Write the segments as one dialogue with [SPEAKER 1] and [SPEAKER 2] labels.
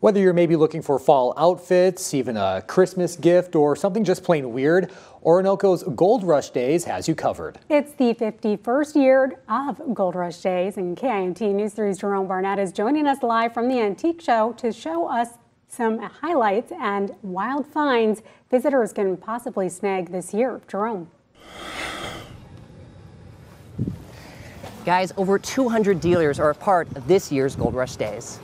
[SPEAKER 1] Whether you're maybe looking for fall outfits, even a Christmas gift, or something just plain weird, Oronoco's Gold Rush Days has you covered.
[SPEAKER 2] It's the 51st year of Gold Rush Days, and KIMT News 3's Jerome Barnett is joining us live from the Antique Show to show us some highlights and wild finds visitors can possibly snag this year. Jerome.
[SPEAKER 3] Guys, over 200 dealers are a part of this year's Gold Rush Days.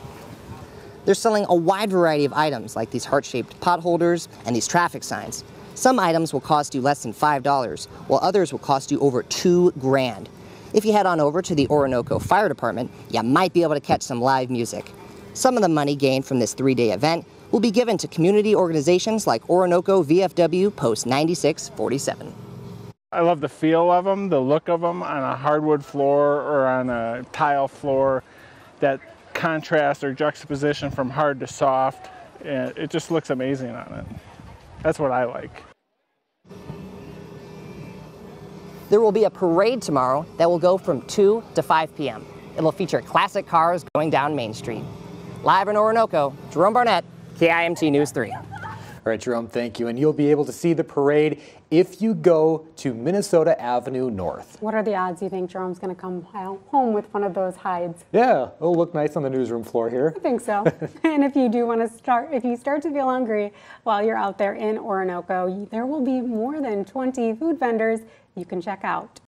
[SPEAKER 3] They're selling a wide variety of items like these heart-shaped pot holders and these traffic signs. Some items will cost you less than $5, while others will cost you over two grand. If you head on over to the Oronoco Fire Department, you might be able to catch some live music. Some of the money gained from this three-day event will be given to community organizations like Oronoco VFW Post 9647.
[SPEAKER 4] I love the feel of them, the look of them on a hardwood floor or on a tile floor. That contrast or juxtaposition from hard to soft. And it just looks amazing on it. That's what I like.
[SPEAKER 3] There will be a parade tomorrow that will go from 2 to 5 p.m. It'll feature classic cars going down Main Street. Live in Oronoco, Jerome Barnett, KIMT News 3.
[SPEAKER 1] All right, Jerome, thank you. And you'll be able to see the parade if you go to Minnesota Avenue North.
[SPEAKER 2] What are the odds you think Jerome's going to come home with one of those hides?
[SPEAKER 1] Yeah, it'll look nice on the newsroom floor here.
[SPEAKER 2] I think so. and if you do want to start, if you start to feel hungry while you're out there in Oronoco, there will be more than 20 food vendors you can check out.